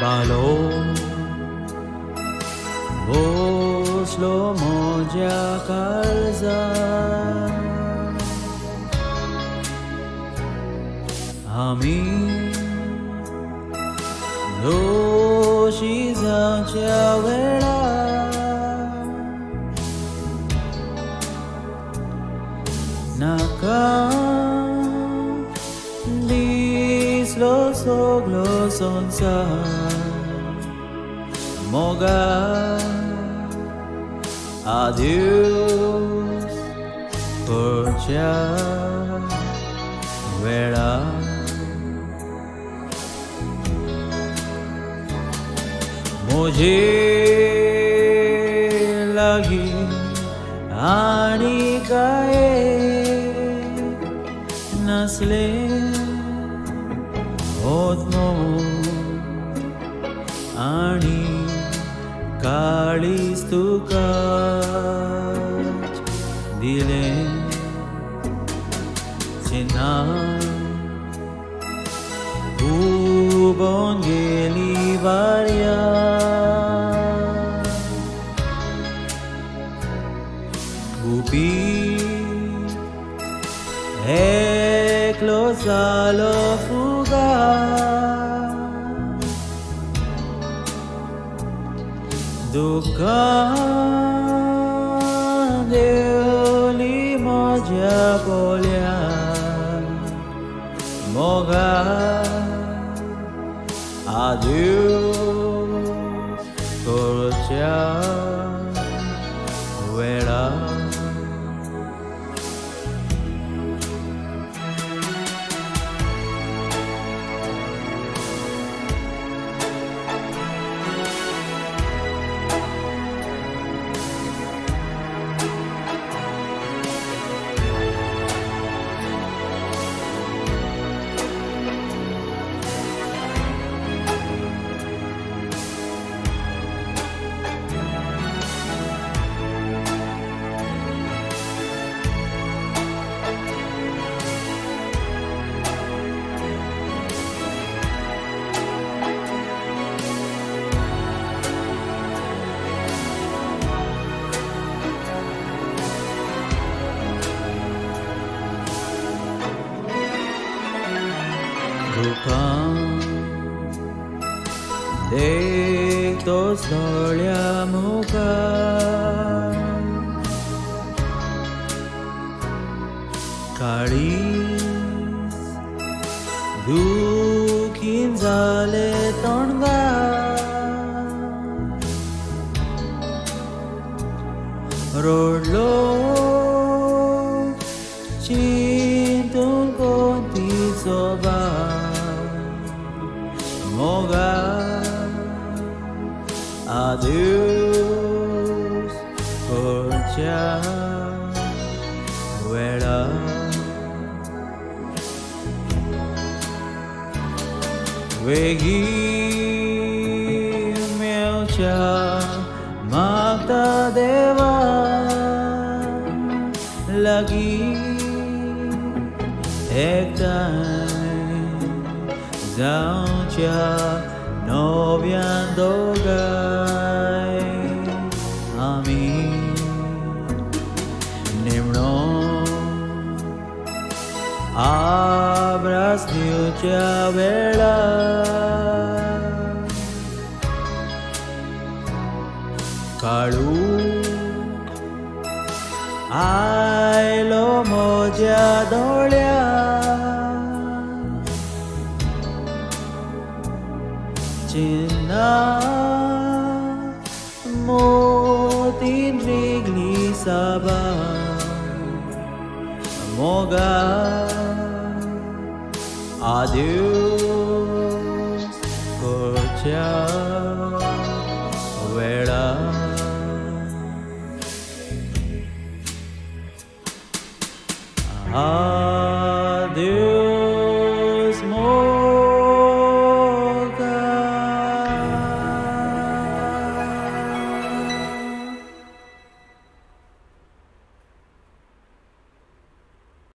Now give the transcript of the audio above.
balon Vos lo moja calza Amin Do și zancea vela Nakam dislo soglo sonsa Moga Adios Porcia Vera मुझे लगी आनी काए नस्ले नो आनी काळीस तुका दिले चिन्हा उबोन गेली वार्या गुपी एकलो जालो फुगा duka deuli maja polia moga adieu दुकान देखतोच दोळ्या मुखार काळीज दुखीन जाले तोंडगार रोडलो hogar. Adeus, Concha, verá. Vegi, meu chá, mata deva, lagi, ekta. निमणो आब्रास दिवच्या वेळा काळू म्हज्या दोळ्या enough Motin rigli saba Moga Adios Kocha Veda Ah